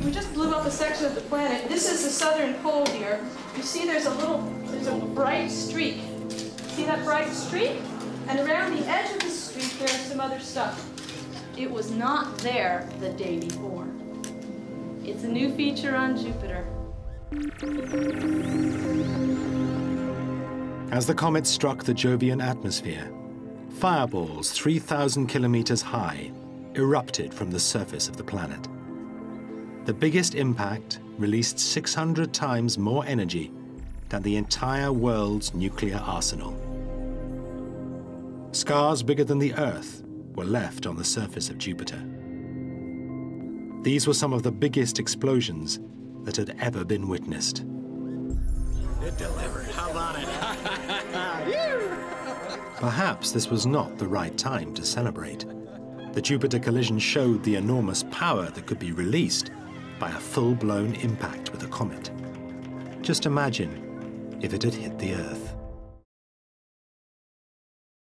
we, just blew up a section of the planet. This is the southern pole here. You see there's a little, there's a bright streak. See that bright streak? And around the edge of the streak, there's some other stuff. It was not there the day before. It's a new feature on Jupiter. As the comet struck the Jovian atmosphere, fireballs 3,000 kilometers high erupted from the surface of the planet. The biggest impact released 600 times more energy than the entire world's nuclear arsenal. Scars bigger than the Earth were left on the surface of Jupiter. These were some of the biggest explosions that had ever been witnessed. It delivered. How about it? Perhaps this was not the right time to celebrate. The Jupiter collision showed the enormous power that could be released by a full-blown impact with a comet. Just imagine if it had hit the Earth.